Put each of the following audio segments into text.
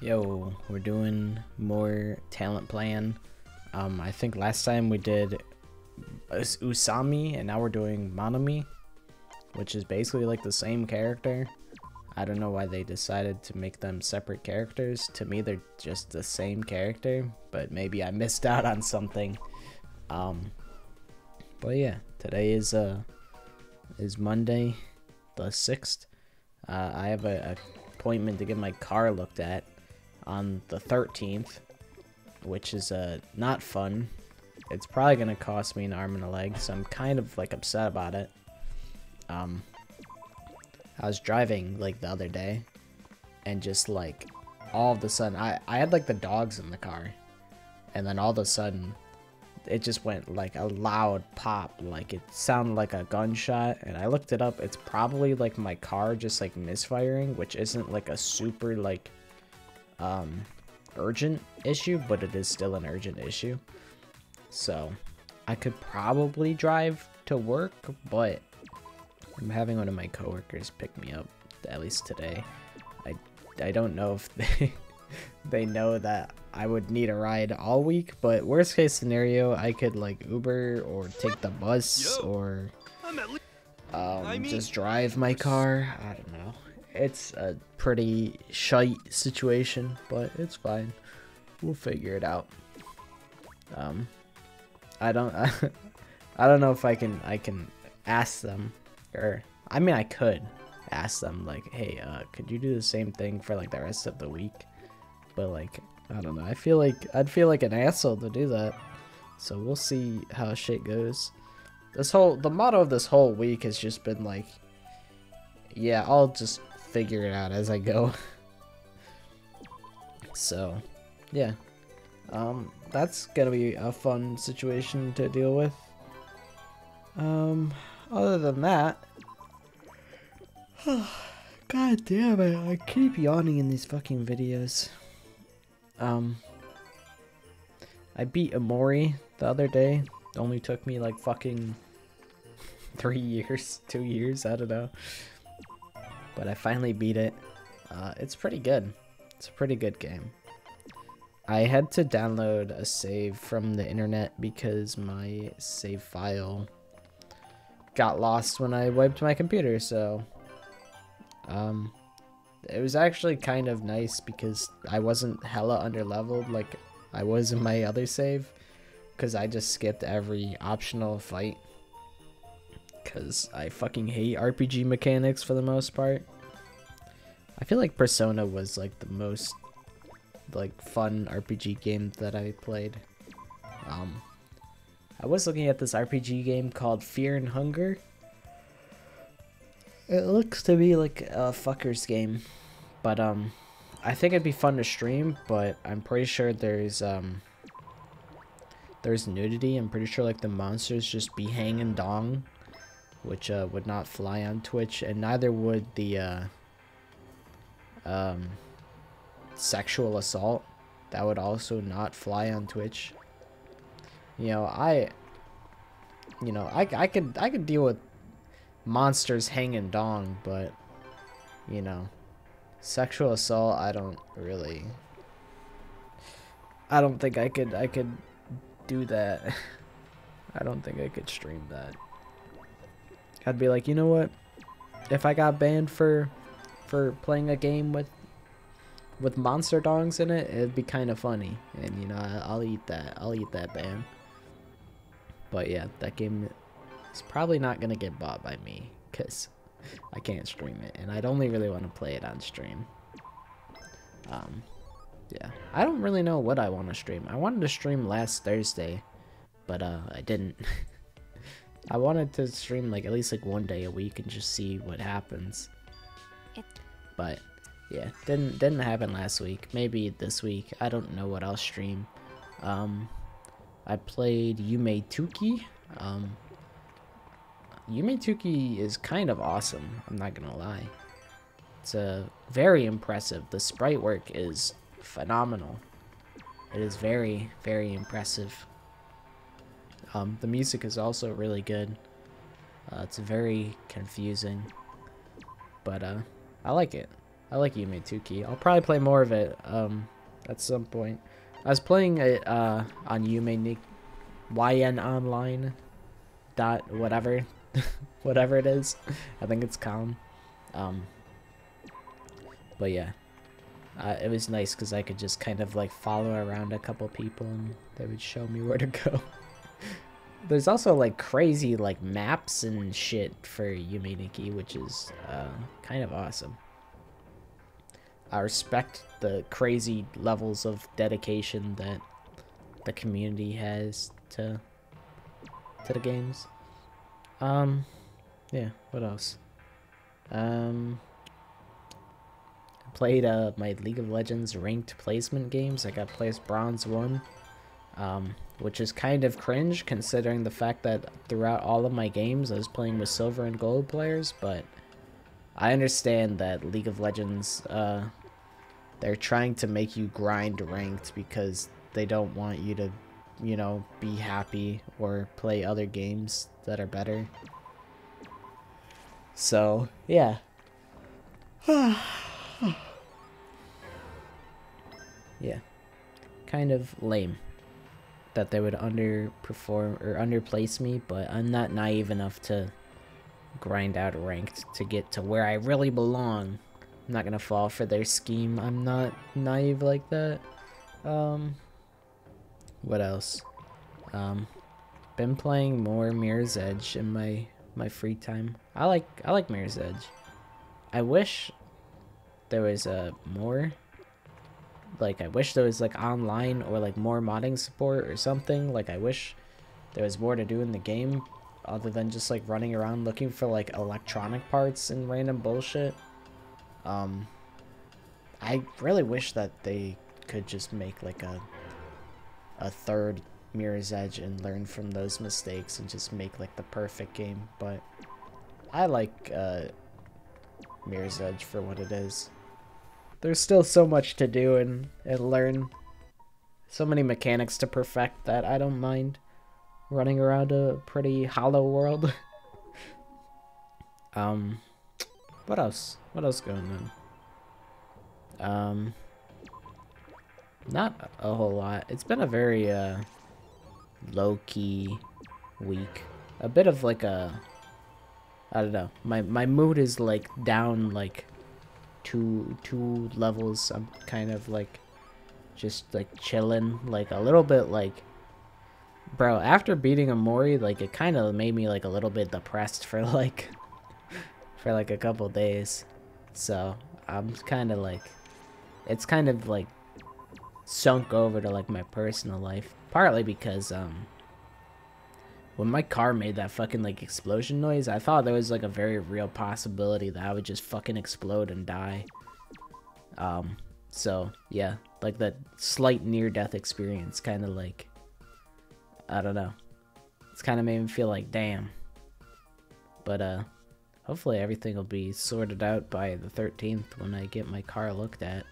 Yo, we're doing more talent plan. Um, I think last time we did Usami, and now we're doing Monomi, which is basically like the same character. I don't know why they decided to make them separate characters. To me, they're just the same character, but maybe I missed out on something. Um, but yeah, today is uh is Monday, the sixth. Uh, I have a, a appointment to get my car looked at on the 13th, which is uh not fun. It's probably gonna cost me an arm and a leg, so I'm kind of like upset about it. Um, I was driving like the other day, and just like all of a sudden, I I had like the dogs in the car, and then all of a sudden, it just went like a loud pop, like it sounded like a gunshot. And I looked it up. It's probably like my car just like misfiring, which isn't like a super like um urgent issue, but it is still an urgent issue. So I could probably drive to work, but I'm having one of my coworkers pick me up at least today. I I don't know if they they know that I would need a ride all week, but worst case scenario, I could like Uber or take the bus or I'm at least. um, just drive my car. I don't know. It's a pretty shite situation, but it's fine. We'll figure it out. Um, I don't. I don't know if I can. I can ask them, or I mean, I could ask them like, "Hey, uh, could you do the same thing for like the rest of the week?" But like, I don't know. I feel like I'd feel like an asshole to do that. So we'll see how shit goes. This whole the motto of this whole week has just been like, yeah, I'll just figure it out as I go. so, yeah, um, that's gonna be a fun situation to deal with. Um, other than that, god damn it, I keep yawning in these fucking videos. Um, I beat Omori the other day. It only took me like fucking three years, two years, I don't know. But I finally beat it. Uh, it's pretty good. It's a pretty good game. I had to download a save from the internet because my save file got lost when I wiped my computer, so um it was actually kind of nice because I wasn't hella underleveled like I was in my other save because I just skipped every optional fight because I fucking hate RPG mechanics for the most part. I feel like Persona was like the most like fun RPG game that I played. Um, I was looking at this RPG game called Fear and Hunger. It looks to be like a fuckers game, but um, I think it'd be fun to stream. But I'm pretty sure there's um, there's nudity. I'm pretty sure like the monsters just be hanging dong, which uh, would not fly on Twitch, and neither would the uh, um, sexual assault. That would also not fly on Twitch. You know, I, you know, I, I could I could deal with monsters hanging dong, but you know, sexual assault I don't really. I don't think I could I could do that. I don't think I could stream that. I'd be like, you know what? If I got banned for for playing a game with with monster dongs in it, it'd be kind of funny. And you know, I'll eat that. I'll eat that ban. But yeah, that game is probably not gonna get bought by me because I can't stream it, and I'd only really want to play it on stream. Um, yeah, I don't really know what I want to stream. I wanted to stream last Thursday, but uh, I didn't. I wanted to stream like at least like one day a week and just see what happens. It- But yeah, didn't didn't happen last week. Maybe this week. I don't know what I'll stream. Um, I played Yume Nikki. Um, Yume Nikki is kind of awesome. I'm not gonna lie. It's uh, very impressive. The sprite work is phenomenal. It is very very impressive. Um, the music is also really good. Uh, it's very confusing, but uh, I like it. I like Yume Nikki. I'll probably play more of it um, at some point. I was playing it uh, on Yume Ni YN Online dot whatever whatever it is. I think it's calm. Um, but yeah, uh, it was nice because I could just kind of like follow around a couple people and they would show me where to go. There's also like crazy like maps and shit for Yume Nikki, which is uh, kind of awesome. I respect the crazy levels of dedication that the community has to to the games. Um, yeah. What else? Um, played uh my League of Legends ranked placement games. I got placed bronze one, um, which is kind of cringe considering the fact that throughout all of my games I was playing with silver and gold players. But I understand that League of Legends, uh, they're trying to make you grind ranked because they don't want you to you know, be happy or play other games that are better. So, yeah. yeah. Kind of lame that they would underperform or underplace me, but I'm not naive enough to grind out ranked to get to where I really belong. I'm not gonna fall for their scheme. I'm not naive like that. Um, what else? Um, been playing more Mirror's Edge in my my free time. I like I like Mirror's Edge. I wish there was a uh, more like I wish there was like online or like more modding support or something. Like I wish there was more to do in the game other than just like running around looking for like electronic parts and random bullshit. Um I really wish that they could just make like a a third Mirror's Edge and learn from those mistakes and just make like the perfect game. But I like uh, Mirror's Edge for what it is. There's still so much to do and, and learn. So many mechanics to perfect that I don't mind running around a pretty hollow world. um, what else? What else going on? Um, not a whole lot. It's been a very uh, low-key week. A bit of like a... I don't know. My, my mood is like down like two, two levels. I'm kind of like just like chilling. Like a little bit like... Bro, after beating Omori, like it kind of made me like a little bit depressed for like... for like a couple days. So I'm kind of like... It's kind of like sunk over to like my personal life. Partly because um when my car made that fucking like explosion noise, I thought there was like a very real possibility that I would just fucking explode and die. Um so yeah, like that slight near death experience kind of like I don't know. It's kind of made me feel like damn. But uh hopefully everything will be sorted out by the 13th when I get my car looked at.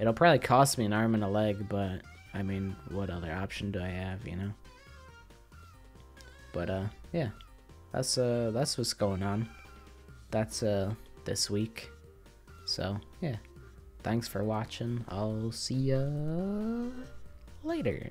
It'll probably cost me an arm and a leg, but I mean, what other option do I have, you know? But uh, yeah, that's uh, that's what's going on. That's uh, this week. So yeah, thanks for watching. I'll see ya later.